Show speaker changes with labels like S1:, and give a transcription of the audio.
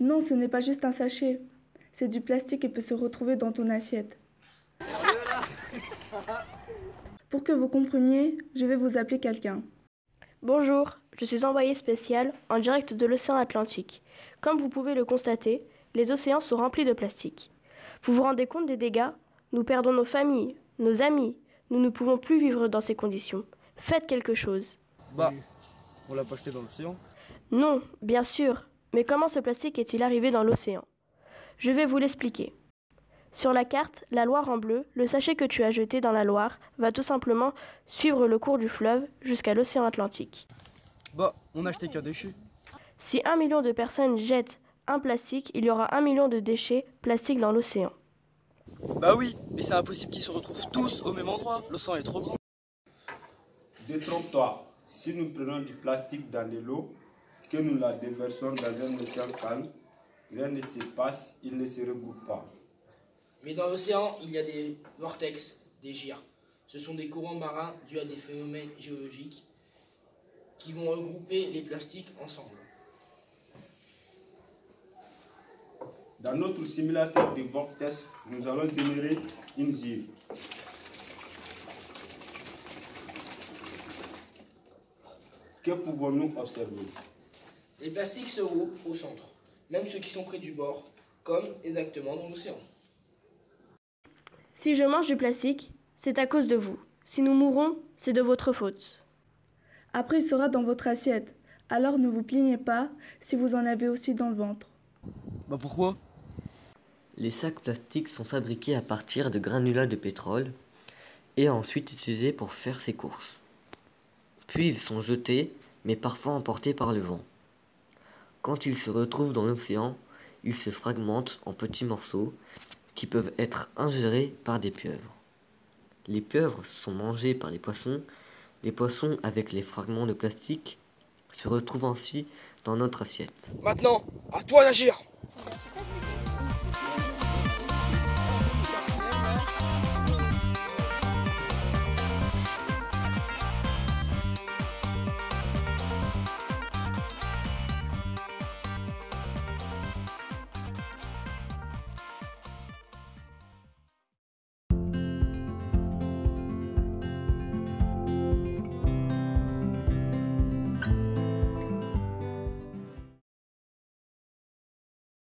S1: Non, ce n'est pas juste un sachet. C'est du plastique et peut se retrouver dans ton assiette. Pour que vous compreniez, je vais vous appeler quelqu'un.
S2: Bonjour, je suis envoyé spécial en direct de l'océan Atlantique. Comme vous pouvez le constater, les océans sont remplis de plastique. Vous vous rendez compte des dégâts? Nous perdons nos familles, nos amis. Nous ne pouvons plus vivre dans ces conditions. Faites quelque chose.
S3: Bah, on l'a pas jeté dans l'océan
S2: Non, bien sûr. Mais comment ce plastique est-il arrivé dans l'océan? Je vais vous l'expliquer. Sur la carte, la Loire en bleu, le sachet que tu as jeté dans la Loire va tout simplement suivre le cours du fleuve jusqu'à l'océan Atlantique.
S3: Bah, on a acheté qu'un déchet.
S2: Si un million de personnes jettent un plastique, il y aura un million de déchets plastiques dans l'océan.
S3: Bah oui, mais c'est impossible qu'ils se retrouvent tous au même endroit. L'océan est trop grand.
S4: Détrompe-toi. Si nous prenons du plastique dans de l'eau, que nous la déversons dans un océan calme, rien ne se passe, il ne se regroupe pas.
S5: Mais dans l'océan, il y a des vortex, des gyres. Ce sont des courants marins dus à des phénomènes géologiques qui vont regrouper les plastiques ensemble.
S4: Dans notre simulateur de vortex, nous allons générer une gyre. Que pouvons-nous observer?
S5: Les plastiques se regroupent au centre, même ceux qui sont près du bord, comme exactement dans l'océan.
S2: Si je mange du plastique, c'est à cause de vous. Si nous mourons, c'est de votre faute.
S1: Après, il sera dans votre assiette. Alors ne vous plaignez pas si vous en avez aussi dans le ventre.
S3: Bah pourquoi?
S6: Les sacs plastiques sont fabriqués à partir de granulats de pétrole et ensuite utilisés pour faire ses courses. Puis ils sont jetés, mais parfois emportés par le vent. Quand ils se retrouvent dans l'océan, ils se fragmentent en petits morceaux qui peuvent être ingérés par des pieuvres. Les pieuvres sont mangées par les poissons. Les poissons, avec les fragments de plastique, se retrouvent ainsi dans notre assiette.
S5: Maintenant, à toi d'agir